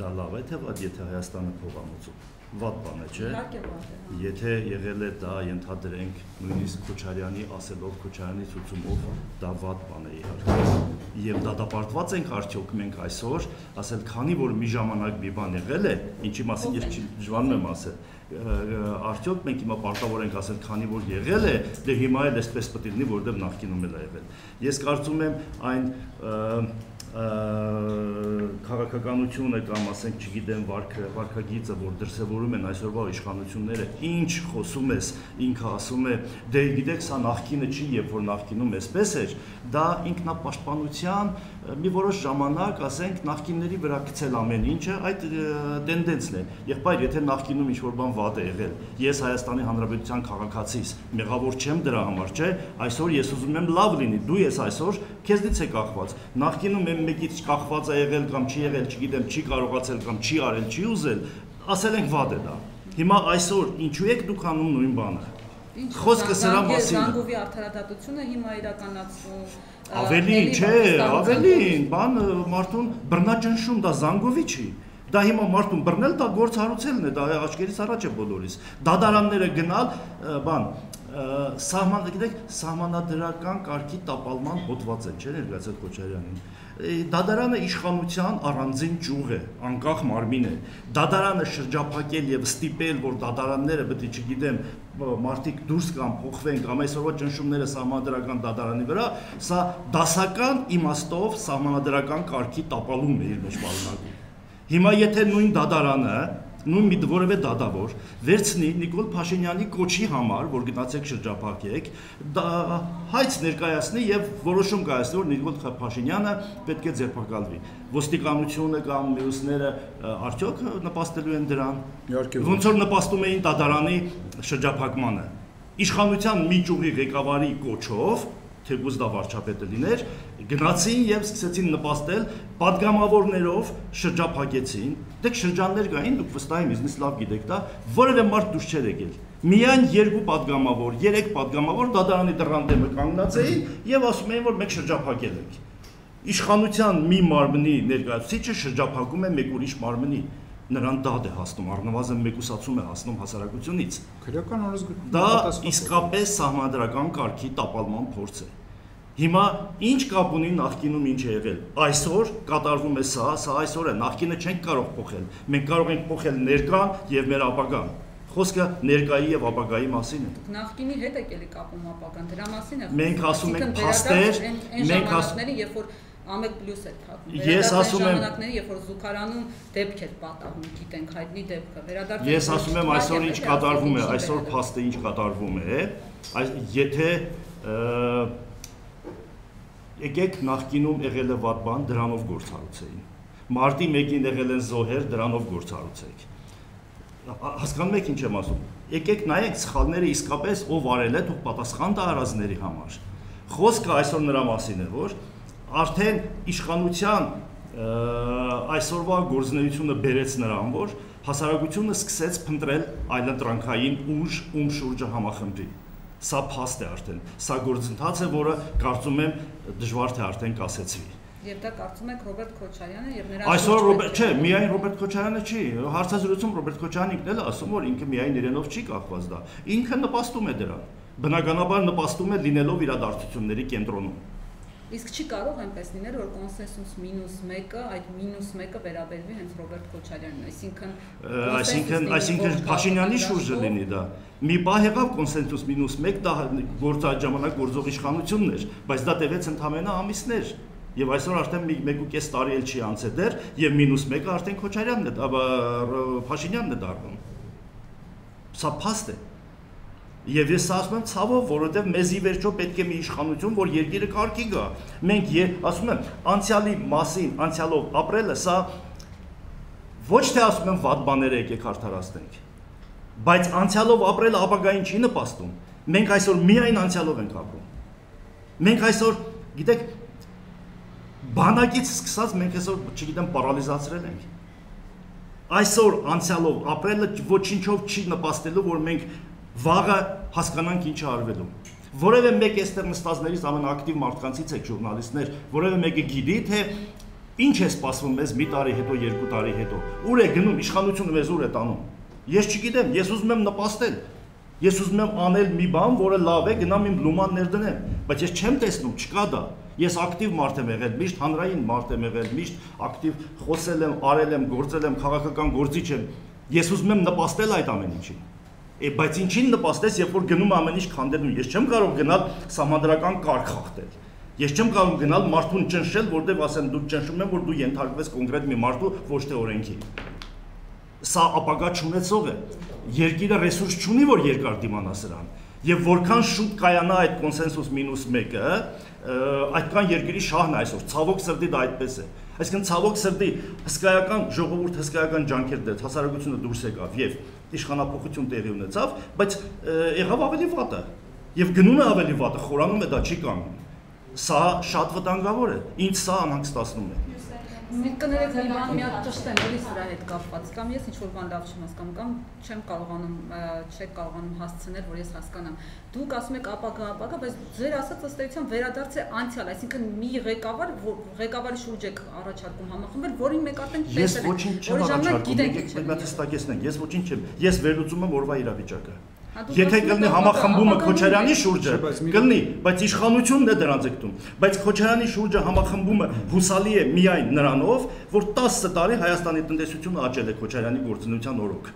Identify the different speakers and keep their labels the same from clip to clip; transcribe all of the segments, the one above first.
Speaker 1: Դա լավ է թե վատ, եթե Հայաստանը փող ամոծում վատ բան է, չէ։
Speaker 2: Իհարկե վատ է։ հա։
Speaker 1: Եթե եղել է դա ենթադրենք նույնիսկ Քոչարյանի ասելով Քոչարյանի ցուցումով, դա վատ բան է իհարկե։ Եվ դատապարտված ենք արդյոք մենք այսօր, ասել քանի որ մի ժամանակ մի բան եղել է, ինչի մասին ես դժվարում եմ ասել, արդյոք մենք հիմա պարտավոր ենք ասել քանի որ եղել է, դե հիմա էլ այսպես պետք է լինի, որովհետև նախկինում էլ է եղել։ Ես կարծում եմ այն քաղաքականությունը կամ ասենք, չգիտեմ, վարքը, վարքագիծը, որ դրսևորում են այսօրվա իշխանությունները, ինչ խոսում ես, ինքը ասում է, դե գիտեք, սա նախկինը չի, երբ որ նախկինում էսպես էր, դա ինքնապաշտպանության մի որոշ ժամանակ, ասենք, նախկինների վրա գցել ամեն ինչը, այդ տենդենսն է։ Եղբայր, եթե նախկինում ինչ-որ բան վատ է եղել, ես Հայաստանի Հանրապետության քաղաքացիս, մեղավոր չեմ դրա համար, չէ, այսօր ես ուզում եմ լավ լինի, դու ես այսօր քեզնից է կախված։ Նախկինում եմ մեկից կախված է եղել կամ չի եղել, չգիտեմ, չի կարողացել կամ չի արել, չի ուզել, ասել ենք վատ է դա։ Հիմա այսօր ինչու եք դուք անում նույն բանը։ Խոսքը սրա մասին է։
Speaker 2: Զանգովի արդարադատությունը հիմա իրականացվում
Speaker 1: Ավելին, չէ, ավելին, բան մարդուն բռնաճնշում դա զանգովի չի։ Դա հիմա մարդուն բռնել դա գործ հարուցելն է, դա աչքերից առաջ է բոլորիս։ Դադարանները գնալ, բան, սահման, գիտեք, սահմանադրական կարգի տապալման հոդված է, չէ՞ ներկայացել Քոչարյանին դադարանը իշխանության առանձին ճյուղ է, անկախ մարմին է։ Դադարանը շրջափակել եւ ստիպել, որ դադարանները պետք է, չգիտեմ, մարդիկ դուրս կամ փոխվեն կամ այսօրվա ճնշումները սահմանադրական դադարանի վրա, սա դասական իմաստով սահմանադրական կարգի տապալում է իր մեջ պարունակում։ Հիմա եթե նույն դադարանը նույն մի որևէ դատավոր վերցնի Նիկոլ Փաշինյանի կոչի համար, որ գնացեք շրջափակեք, դա հայց ներկայացնի եւ որոշում կայացնի, որ Նիկոլ Փաշինյանը պետք է ձերբակալվի։ Ոստիկանությունը կամ մյուսները արդյոք նպաստելու են դրան։
Speaker 3: Իհարկե։
Speaker 1: Ոնց որ նպաստում էին դատարանի շրջափակմանը։ Իշխանության մի ճյուղի ղեկավարի կոչով թեկուզ դա վարչապետը լիներ, գնացին եւ սկսեցին նպաստել падգամավորներով շրջափակեցին։ Դեք շրջաններ կային, դուք վստահ եմ, ինձ լավ գիտեք դա, որևէ մարդ դուրս չէր եկել։ Միայն երկու падգամավոր, երեք падգամավոր դատարանի դռան դեմը կանգնած էին եւ ասում էին, որ մենք շրջափակել ենք։ Իշխանության մի մարմնի ներկայացուցիչը շրջափակում է մեկ ուրիշ մարմնի նրան դատ է հասնում, առնվազն մեկուսացում է հասնում հասարակությունից։
Speaker 3: Քրեական օրենսգ
Speaker 1: Դա իսկապես սահմանադրական կարգի տապալման փորձ է։ Հիմա ինչ կապ ունի նախկինում ինչ է եղել։ Այսօր կատարվում է սա, սա այսօր է, նախկինը չենք կարող փոխել։ Մենք կարող ենք փոխել ներկան եւ մեր ապագան։ Խոսքը ներկայի եւ ապագայի մասին է։
Speaker 2: Նախկինի հետ եկել է կապում ապագան, դրա մասին է։
Speaker 1: Մենք ասում ենք փաստեր,
Speaker 2: մենք ասում ենք, երբ որ Ամեկ պլյուս է թափում։
Speaker 1: Ես ասում եմ
Speaker 2: ժամանակների, երբ որ Զուքարանում դեպք էր պատահում, գիտենք հայտնի դեպքը, վերադարձ
Speaker 1: Ես ասում եմ այսօր ինչ կատարվում է, այսօր փաստը ինչ կատարվում է, այս եթե եկեք նախկինում եղել է վատ բան, դրանով գործառույցեին։ Մարտի 1-ին եղել են զոհեր, դրանով գործառույցեք։ Հասկանում եք ինչ եմ ասում։ Եկեք նայեք սխալները իսկապես ով արել է, թող պատասխան տա արածների համար։ Խոսքը այսօր նրա մասին է, որ արդեն իշխանության այսօրվա գործունեությունը բերեց նրան, որ հասարակությունը սկսեց փնտրել այլընտրանքային ուժ, ում շուրջը համախմբի։ Սա փաստ է արդեն։ Սա գործընթաց է, որը կարծում եմ դժվար թե արդեն կասեցվի։
Speaker 2: Եվ դա կարծում եք Ռոբերտ Քոչարյանը եւ նրա
Speaker 1: Այսօր Ռոբերտ, չէ, միայն Ռոբերտ Քոչարյանը չի։ Հարցազրույցում Ռոբերտ Քոչարյանն ինքն էլ ասում, որ ինքը միայն իրենով չի կախված դա։ Ինքը նպաստում է դրան։ Բնականաբար նպաստում է լինելով իրադարձությունների կենտրոնում։
Speaker 2: Իսկ չի կարող այնպես լինել, որ կոնսենսուս մինուս 1-ը, այդ մինուս 1-ը վերաբերվի հենց Ռոբերտ Քոչարյանին, այսինքն
Speaker 1: այսինքն այսինքն Փաշինյանի շուրջը լինի դա։ Մի բա եղավ կոնսենսուս մինուս 1, դա գործ այդ ժամանակ գործող իշխանությունն էր, բայց դա տևեց ընդամենը ամիսներ։ Եվ այսօր արդեն 1.5 տարի էլ չի անցել դեռ, եւ մինուս 1-ը արդեն Քոչարյանն է, Փաշինյանն է դառնում։ Սա փաստ է։ Եվ ես ասում եմ ցավով, որովհետև մեզի վերջո պետք է մի իշխանություն, որ երկիրը կարգի գա։ Մենք ասում եմ, անցյալի մասին, անցյալով ապրելը սա ոչ թե ասում եմ վատ բաներ եկեք արդարացնենք, բայց անցյալով ապրելը ապագային չի նպաստում։ Մենք այսօր միայն անցյալով ենք ապրում։ Մենք այսօր, գիտեք, բանակից սկսած մենք այսօր, չգիտեմ, պարալիզացրել ենք այսօր անցյալով ապրելը ոչինչով չի նպաստելու, որ մենք վաղը հասկանանք ինչ է արվելու։ Որևէ մեկ այստեղ նստածներից ամենաակտիվ մարդկանցից եք ժուրնալիստներ, որևէ մեկը գիտի թե Ինչ է սպասվում մեզ մի տարի հետո, երկու տարի հետո։ Ուր է գնում իշխանությունը մեզ ուր է տանում։ Ես չգիտեմ, ես ուզում եմ նպաստել։ Ես ուզում եմ անել մի բան, որը լավ է, գնամ իմ լուման ներդնեմ, բայց ես չեմ տեսնում, չկա դա։ Ես ակտիվ մարդ եմ եղել, միշտ հանրային մարդ եմ եղել, միշտ ակտիվ խոսել եմ, արել եմ, գործել եմ, քաղաքական գործիչ եմ։ Ես ուզում եմ նպաստել այդ ամեն ինչին։ Է, բայց ինչին նպաստես, երբ որ գնում ամեն ինչ քանդելու։ Ես չեմ կարող գնալ համադրական կարգ խախտել։ Ես չեմ կարող գնալ մարդուն ճնշել, որտեվ ասեմ դու ճնշում եմ, որ դու ենթարկվես կոնկրետ մի մարդու ոչ թե օրենքի։ Սա ապագա չունեցող է։ Երկիրը ռեսուրս չունի, որ երկար դիմանա սրան։ Եվ որքան շուտ կայանա այդ կոնսենսուս մինուս 1-ը, այդքան երկրի շահն այսօր։ Ցավոք սրտի դա այդպես է։ Այսինքն ցավոք սրտի հսկայական ժողովուրդ հսկայական ջանքեր դեր, հասարակությունը դուրս եկավ եւ իշխանապողություն տեղի ունեցավ, բայց եղավ ավելի վատը։ Եվ գնում է ավելի վատը, խորանում է դա չի կանգնում Սա շատ վտանգավոր է։ Ինչ սա անհանգստացնում է։
Speaker 2: Մենք կներեք մի բան մի հատ ճշտեմ, որից վրա հետ կապված կամ ես ինչ որ բան լավ չեմ հասկանում կամ չեմ կարողանում չեք կարողանում հասցնել, որ ես հասկանամ։ Դուք ասում եք ապագա, ապագա, բայց ձեր ասած ըստ էության վերադարձ է անցյալ, այսինքն մի ղեկավար, ղեկավարի շուրջ եք առաջարկում համախմբել, որին մենք արդեն
Speaker 1: տեսել ենք։ Ես ոչինչ չեմ առաջարկում, մենք դա տեստակեցնենք։ Ես ոչինչ չեմ։ Ես վերլուծում եմ օրվա իրավիճակը։ Եթե կլինի համախմբումը Քոչարյանի շուրջը, կլինի, բայց իշխանությունն է դրան ձգտում։ Բայց Քոչարյանի շուրջը համախմբումը հուսալի է միայն նրանով, որ 10 տարի Հայաստանի տնտեսությունը աճել է Քոչարյանի գործունեության օրոք։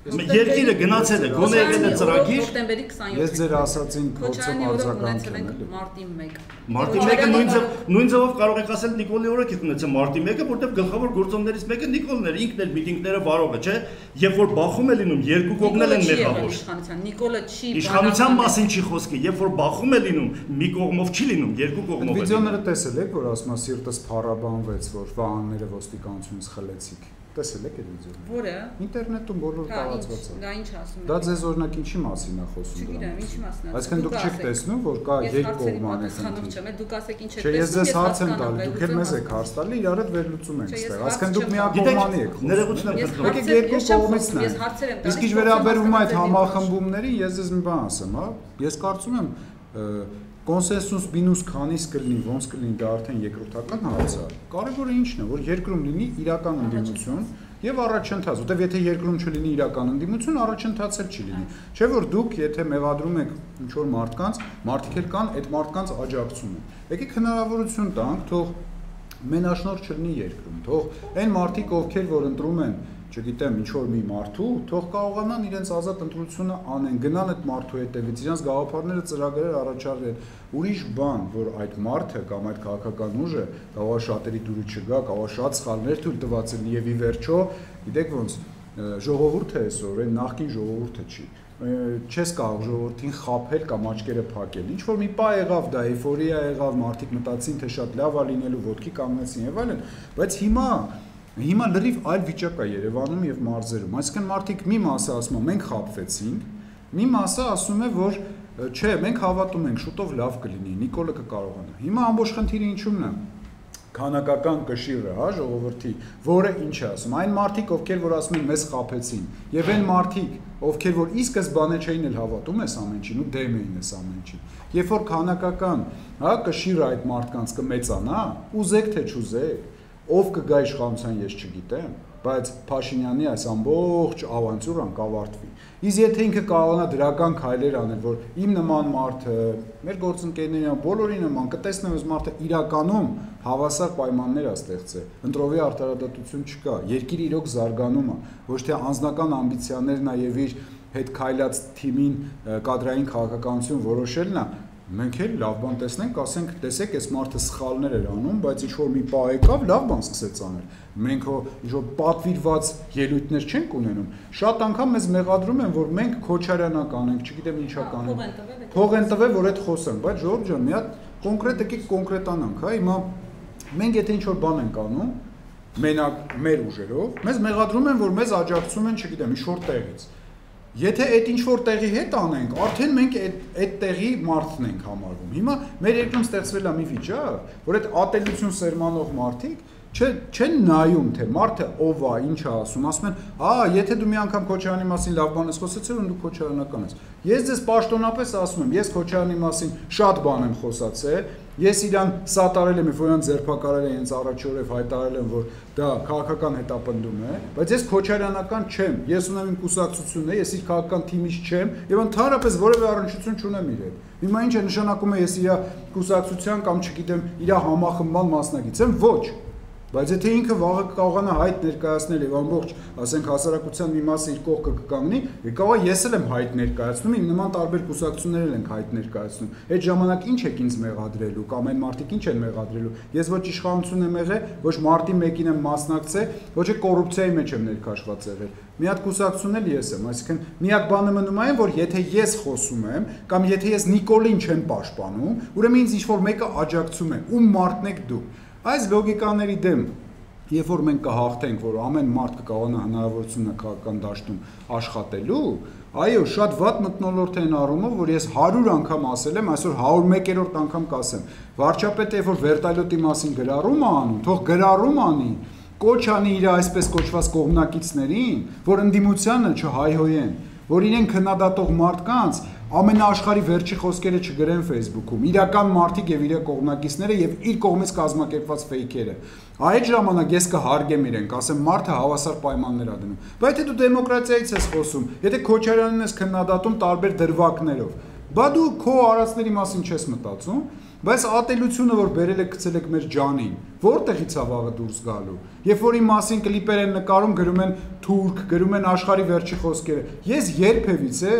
Speaker 1: Երկիրը գնացել է, գոնե եկել է ծրագիր։
Speaker 2: Հոկտեմբերի 27-ին։
Speaker 3: Ես ձեր ասացին փորձեմ արձագանքել
Speaker 2: էլի։ Մարտի 1։
Speaker 1: Մարտի 1-ը նույն ձև նույն ձևով կարող եք ասել Նիկոլի եք ունեցել Մարտի 1-ը, որտեղ գլխավոր գործոններից մեկը Նիկոլն էր, ինքն էր միտինգները վարողը, չէ։ Երբ որ բախում է լինում, երկու կողմն են մեղավոր։
Speaker 2: Նիկոլը չի։
Speaker 1: Իշխանության մասին չի խոսքի, երբ որ բախում է լինում, մի կողմով չի լինում, երկու կողմով է։
Speaker 3: Վիդեոները տեսել եք, որ ասում է սիրտս փառաբանվեց, որ վահանները ոստիկանությունից խլեցիք։ Տեսել եք այդ վիդեոն։
Speaker 2: Որը։
Speaker 3: Ինտերնետում բոլոր տարածված
Speaker 2: է։ Դա ինչ ասում
Speaker 3: է։ Դա ձեզ օրինակ ինչի մասին է խոսում
Speaker 2: դա։ Չգիտեմ, ինչի մասին է։
Speaker 3: Այսինքն դուք չեք տեսնում, որ կա երկու կողման է
Speaker 2: խնդիր։ Չեմ, դուք ասեք ինչ եք
Speaker 3: տեսնում։ Չէ, ես ձեզ հարց եմ տալի, դուք էլ մեզ եք հարց տալի, իրար հետ վերլուծում ենք ստեղ։ Այսինքն դուք միակողմանի եք։
Speaker 1: Ներողություն եմ խնդրում։
Speaker 3: Եկեք երկու կողմից նայենք։
Speaker 2: Ես հարցեր եմ տալիս։
Speaker 3: Իսկ ինչ վերաբերում այդ համախմբումներին, ես ձեզ մի բան ասեմ, հա։ Ես կարծում եմ կոնսենսուս մինուս քանիս կլինի, ոնց կլինի դա արդեն երկրորդական հարց է։ Կարևորը ինչն է, որ երկրում լինի իրական ընդդիմություն, եւ առաջընթաց, որտեվ եթե երկրում չլինի իրական ընդդիմություն, առաջընթաց էլ չի լինի։ Չէ՞ որ դուք եթե մեղադրում եք ինչ որ մարդկանց, մարդիկ էլ կան, այդ մարդկանց աջակցում են։ Եկեք հնարավորություն տանք, թող մենաշնորհ չլինի երկրում, թող այն մարդիկ, ովքեր որ ընտրում են չգիտեմ, ինչ որ մի մարդու, թող կարողանան իրենց ազատ ընտրությունը անեն, գնան այդ մարդու հետևից, իրենց գաղափարները ծրագրեր առաջարկեն։ Ուրիշ բան, որ այդ մարդը կամ այդ քաղաքական ուժը կարող շատերի դուրը չգա, կարող շատ սխալներ թույլ տված լինի եւ ի վերջո, գիտեք ոնց ժողովուրդը այսօր այն նախկին ժողովուրդը չի չես կարող ժողովրդին խափել կամ աչքերը փակել։ Ինչ որ մի պա եղավ դա, էйֆորիա եղավ, մարդիկ մտածին թե շատ լավ է լինելու, ոդկի կանգնեցին եւ այլն, բայց հիմա Հիմա լրիվ այլ վիճակ է Երևանում եւ մարզերում։ Այսինքն մարդիկ մի մասը ասում է մենք խապվեցինք, մի մասը ասում է որ չէ, մենք հավատում ենք, շուտով լավ կլինի, Նիկոլը կկարողանա։ Հիմա ամբողջ խնդիրը ինչու՞մն է քանակական կշիռը, հա, ժողովրդի, որը ինչ է ասում։ Այն մարդիկ, ովքեր որ ասում են մեզ խափեցին, եւ այն մարդիկ, ովքեր որ ի սկզբանե չէին էլ հավատում այս ամեն ինչին ու դեմ էին այս ամեն ինչին։ Երբ որ քանակական, հա, կշիռը այդ մարդկանց կմեծանա, ուզեք թե չուզեք, ով կգա իշխանության ես չգիտեմ, բայց Փաշինյանի այս ամբողջ ավանտյուրան կավարտվի։ Իսկ եթե ինքը կարողանա դրական քայլեր անել, որ իմ նման մարդը, մեր գործընկերներին, բոլորի նման կտեսնեմ այս մարդը իրականում հավասար պայմաններ է ստեղծել։ Ընտրովի արտարադատություն չկա, երկիրը իրոք զարգանում է, ոչ թե անձնական ամբիցիաներն է եւ իր հետ քայլած թիմին կադրային քաղաքականություն որոշելն է, մենք էլ լավ բան տեսնենք, ասենք, տեսեք, այս մարդը սխալներ էր անում, բայց ինչ որ մի պա եկավ, լավ բան սկսեց անել։ Մենք հո ինչ որ պատվիրված ելույթներ չենք ունենում։ Շատ անգամ մեզ մեղադրում են, որ մենք քոչարյանա կանենք, չգիտեմ ինչա կանենք։ Փող են տվել, որ այդ խոսեն, բայց Ժորժ ջան, մի հատ կոնկրետ եկեք կոնկրետանանք, հա, հիմա մենք եթե ինչ որ բան ենք անում, մենակ մեր ուժերով, մեզ մեղադրում են, որ մեզ աջակցում են, չգիտեմ, ինչ որ տեղից Եթե այդ ինչ որ տեղի հետ անենք, արդեն մենք այդ այդ տեղի մարդն ենք համարվում։ Հիմա մեր երկրում ստեղծվել է մի վիճակ, որ այդ ատելություն սերմանող մարդիկ չէ չեն նայում թե մարդը ով է, ինչ է ասում, ասում են, «Ա, եթե դու մի անգամ Քոչարյանի մասին լավ բան ես խոսեցել, ու դու Քոչարյանական ես»։ Ես ձեզ պաշտոնապես ասում եմ, ես Քոչարյանի մասին շատ բան եմ խոսացել, ես իրան սատարել եմ, որ իրան ձերբակալել են հենց առաջ օրև հայտարարել են, որ դա քաղաքական հետապնդում է, բայց ես Քոչարյանական չեմ։ Ես ունեմ իմ կուսակցությունն է, ես իր քաղաքական թիմից չեմ եւ ընդհանրապես որևէ առնչություն չունեմ իր հետ։ Հիմա ինչ է նշանակում է ես իր կուսակցության կամ չգիտեմ, իր համախմբման մասնակից եմ, ոչ Բայց եթե ինքը վաղը կարողանա հայտ ներկայացնել եւ ամբողջ, ասենք, հասարակության մի մասը իր կողքը կկանգնի, կարող ես էլ եմ հայտ ներկայացնում, իմ նման տարբեր կուսակցություններ են հայտ ներկայացնում։ Այդ ժամանակ ինչ եք ինձ մեղադրելու կամ այն մարդիկ ինչ են մեղադրելու։ Ես ոչ իշխանություն եմ եղել, ոչ մարտի մեկին եմ մասնակցել, ոչ է կոռուպցիայի մեջ եմ ներքաշված եղել։ Մի հատ կուսակցություն էլ ես եմ, այսինքն միակ բանը մնում այն, որ եթե ես խոսում եմ կամ եթե ես Նիկոլին չեմ պաշտպանում, ուրեմն ինձ ինչ որ մեկը աջակցում է, ում մարդն եք դու։ Այս լոգիկաների դեմ երբ որ մենք կհաղթենք, որ ամեն մարդ կկարողանա հնարավորությունը քաղաքական դաշտում աշխատելու, այո, շատ վատ մտնոլորտ են առումով, որ ես 100 անգամ ասել եմ, այսօր 101-րդ անգամ կասեմ։ Վարչապետը երբ որ վերտալյոտի մասին գրառում է անում, թող գրառում անի, կոչ անի իր այսպես կոչված կողմնակիցներին, որ ընդդիմությանը չհայհոյեն, որ իրեն քննադատող մարդկանց ամենաաշխարի վերջի խոսքերը չգրեն Facebook-ում։ Իրական մարդիկ եւ իր կողմնակիցները եւ իր կողմից կազմակերպված ֆեյքերը։ Այդ ժամանակ ես կհարգեմ իրեն, կասեմ մարդը հավասար պայմաններ ա դնում։ Բայց եթե դու դեմոկրատիայից ես խոսում, եթե Քոչարյանին ես քննադատում տարբեր դրվագներով, բա դու քո արածների մասին չես մտածում, բայց ատելությունը որ բերել եք գցել եք մեր ջանին, որտեղից է վաղը դուրս գալու։ Երբ որ իմ մասին կլիպեր են նկարում, գրում են թուրք, գրում են աշխարի վերջի խոսքերը։ Ես երբևիցե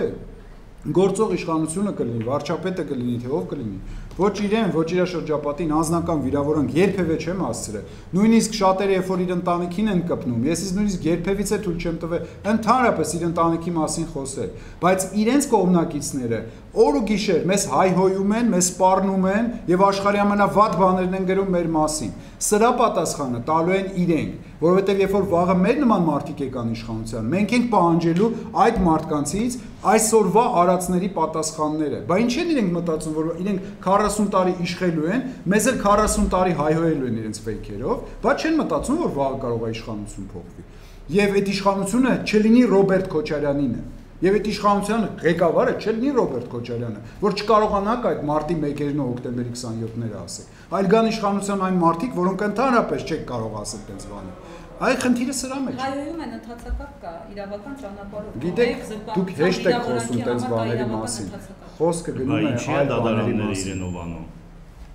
Speaker 3: գործող իշխանությունը կլինի, վարչապետը կլինի, թե ով կլինի, ոչ իրեն, ոչ իր շրջապատին անznական վիրավորանք երբևէ չեմ հասցրել։ Նույնիսկ շատերը երբ որ իր ընտանիքին են կպնում, ես իսկ նույնիսկ երբևիցե թույլ չեմ տվել ընդհանրապես իր ընտանիքի մասին խոսել, բայց իրենց կողմնակիցները օր ու գիշեր մեզ հայհոյում են, մեզ սպառնում են եւ աշխարհի ամենավատ բաներն են գրում մեր մասին։ Սրա պատասխանը տալու են իրենք, որովհետեւ երբ որ վաղը մեր նման մարդիկ եկան իշխանության, մենք ենք պահանջելու այդ մարդկանցից այսօրվա արածների պատասխանները։ Բա ինչ են իրենք մտածում, որ իրենք 40 տարի իշխելու են, մեզ էլ 40 տարի հայհոյելու են իրենց ֆեյքերով, բա չեն մտածում, որ վաղը կարող է իշխանություն փոխվի։ Եվ այդ իշխանությունը չլինի Ռոբերտ Քոչարյանինը Եվ այդ իշխանության ղեկավարը չէ լինի Ռոբերտ Քոչարյանը, որ չկարողանաք այդ մարտի 1-երն ու հոկտեմբերի 27-ները ասել։ Այլ կան իշխանության այն մարդիկ, որոնք ընդհանրապես չեք կարող ասել տենց բանը։ Այ խնդիրը սրա մեջ։
Speaker 2: Հայոյում են ընդհանրական կա իրավական ճանապարհով։
Speaker 3: Գիտեք, դուք հեշտ եք խոսում տենց բաների մասին։ Խոսքը գնում է
Speaker 1: այլ դատարանները իրենով անում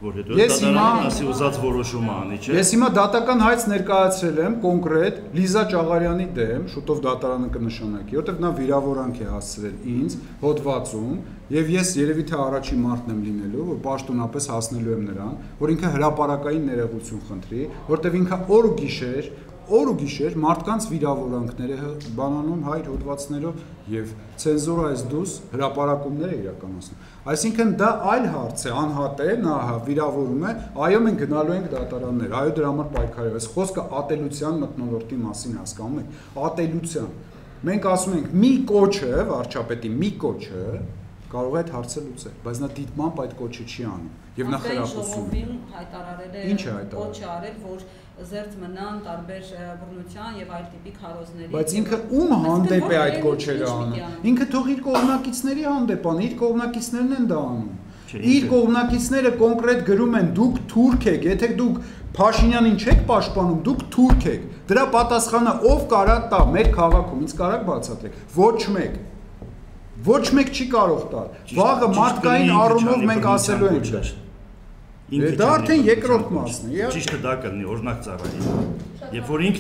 Speaker 1: որ հետո
Speaker 3: հիմա
Speaker 1: ասի ուզած որոշումը անի, չէ։
Speaker 3: Ես հիմա դատական հայց ներկայացրել եմ կոնկրետ Լիզա Ճաղարյանի դեմ, շուտով դատարանը կնշանակի, որտեղ նա վիրավորանք է հասցրել ինձ հոդվածում, եւ ես երևի թե առաջի մարտն եմ լինելու, որ պաշտոնապես հասնելու եմ նրան, որ ինքը հրաապարակային ներողություն խնդրի, որտեղ ինքը օր ու գիշեր օր ու գիշեր մարդկանց վիրավորանքները բանանում հայր հոդվածներով եւ ցենզուրայից դուրս հրաապարակումներ է իրականացնում։ Այսինքն դա այլ հարց է, անհատ է, նա հա վիրավորում է, այո մենք գնալու ենք դատարաններ, այո դրա համար պայքարել։ Այս խոսքը ատելության մտնոլորտի մասին հասկանում եք, ատելության։ Մենք ասում ենք մի կոչը, վարչապետի մի կոչը կարող է այդ հարցը լուծել, բայց նա դիտմամբ այդ կոչը չի անում եւ նա խրախուսում Ինչ է հայտարարել։
Speaker 2: Կոչ արել, որ զերծ մնան տարբեր բռնության եւ այլ տիպի քարոզների։
Speaker 3: Բայց ինքը ում հանդեպ է այդ կոչերը անում։ Ինքը թող իր կողմնակիցների հանդեպ անի, իր կողմնակիցներն են դա անում։ Իր կողմնակիցները կոնկրետ գրում են դուք թուրք եք, եթե դուք Փաշինյանին չեք պաշտպանում, դուք թուրք եք։ Դրա պատասխանը ով կարա տա մեր քաղաքում, ինձ կարակ բացատրեք։ Ոչ մեկ։ Ոչ մեկ չի կարող տալ։ Վաղը մարդկային առումով մենք ասելու ենք։ Դա արդեն երկրորդ մասն է։
Speaker 1: Ճիշտը դա կլինի օրինակ ծառայի։ Երբ որ